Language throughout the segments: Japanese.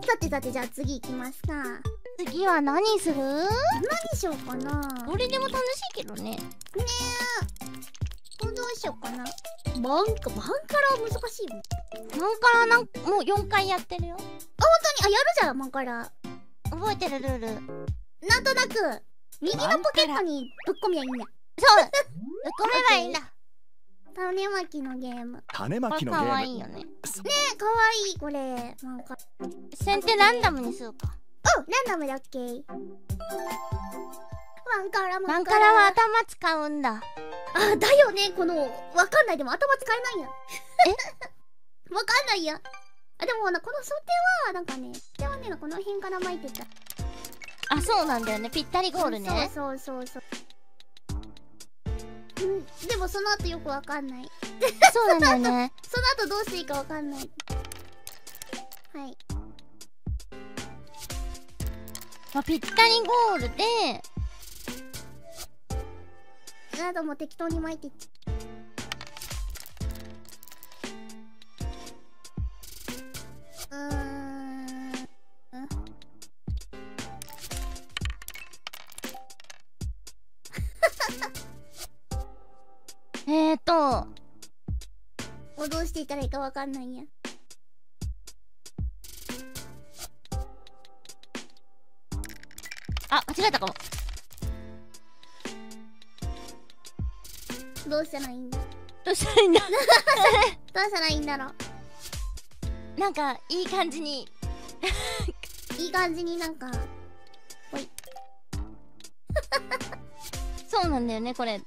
さてさてじゃあ次行きますか。次は何する？何しようかな。どれでも楽しいけどね。ねえ。どうしようかな。バンカバンカラは難しいもんマンカラなんもう4回やってるよ。本当に？あやるじゃんバンカラ。覚えてるルール。なんとなく。右のポケットにぶっ込みゃいいんやそう。ぶっ込めばいいんだ種まきのゲーム。ね種まきのゲーム。わいいよね。えかわいいこれ。なんか。先手ランダムにするか。うんランダムだっけ？ワンカラマンカラは頭使うんだ。あだよね。このわかんない。でも頭使えないやえ？わかんないや。あでもなこの想定はなんかね想定はねこの辺から巻いてた。あそうなんだよね。ぴったりゴールね。そうそうそうそううん。でもその後よくわかんない。そうなんだよね。その後どうしていいかわかんない。はい。まあぴったりゴールであともう適当に巻いてっちゃうえーともうどうしていったらいいかわかんないんや。あ間違えたかも。どうしたらいいんだ？どうしたらいいんだ？どうしたらいいんだろう？なんかいい感じに。いい感じになんか そうなんだよねこれ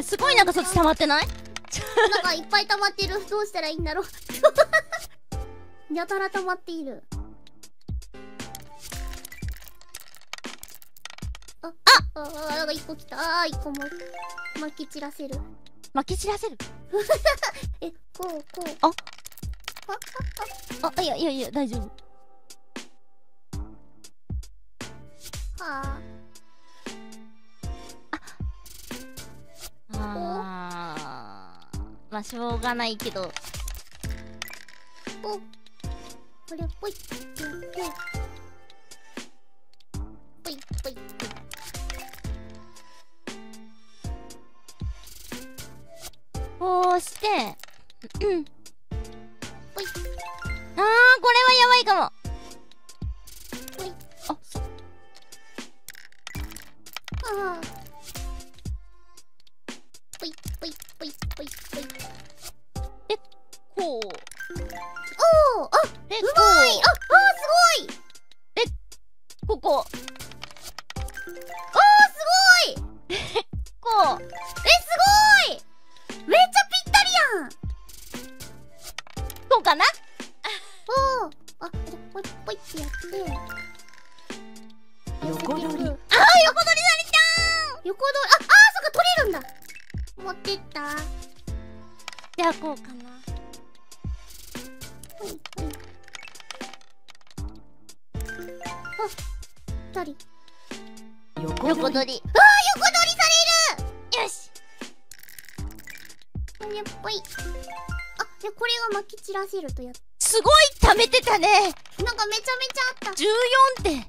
えすごいなんかそっち溜まってない？なんかいっぱい溜まってる。どうしたらいいんだろう。やたら溜まっている。ああ！ああなんか一個来た。あー一個も。巻き散らせる。まき散らせる？えこうこう。あ？ああいやいやいや大丈夫。あはああしょうがないけど。おこれぽいぽいぽいぽいぽいこうして。うん。ぽいあーこれはやばいかも。ぽいあああぽい。ぽい。ぽい。ぽい。ぽい。こうおおあでうまい。ああすごい。こうここあーすごい。こうえすごい。めっちゃぴったりやんこうかなおおあじゃあポイポイってやって横取りあー横取りされちゃう横取りああーそっか取れるんだってった。じゃあこうかな。ほいほいあ二人横横取り。あー横取りされる。よし。これっぽい。あじゃあこれが巻き散らせるとやっすごい貯めてたね。なんかめちゃめちゃあった。14点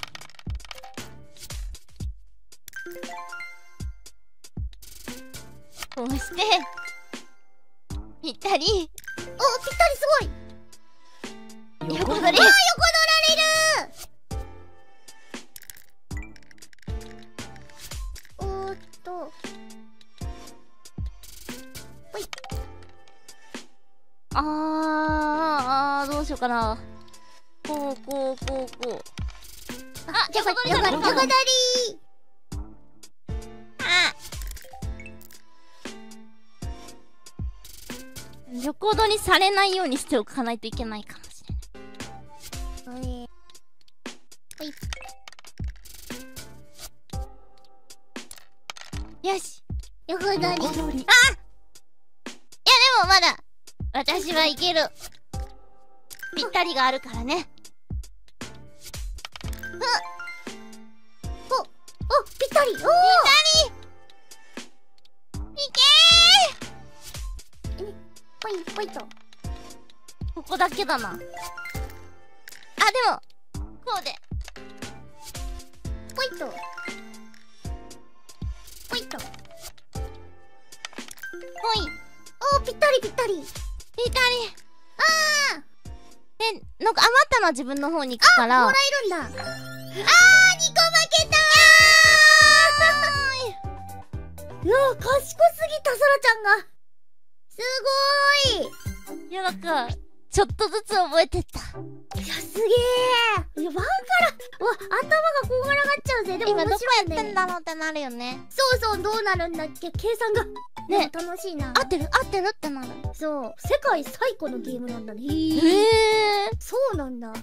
こうしてぴったり。おぴったりすごい。横取り。あー横取られる。おーっと。あーあーどうしようかな。こうこうこうこう。あ横取り横取り横取りされないようにし。ておかないといけないかもし。れないおいほいよし。横取り横取りいやでもまだ私はいけるぴったりがあるからねおぴったりおーポイポイとここだけだな。あでもこうで。ポイとポイとほいおーぴったりぴったり。ぴったり。あー。でなんか余ったのは自分の方に行くから。もらえるんだ。あー2個負けたー。いやー賢すぎたそらちゃんがすごーい。いやなんかちょっとずつ覚えてった。いやすげえいやワンからうわ頭がこんがらがっちゃうぜ。でも今どこ面白いね。やってんだろうってなるよね。そうそうどうなるんだっけ？計算が。ね。楽しいな。合ってる？合ってるってなる。そう。世界最古のゲームなんだね。へへええそうなんだ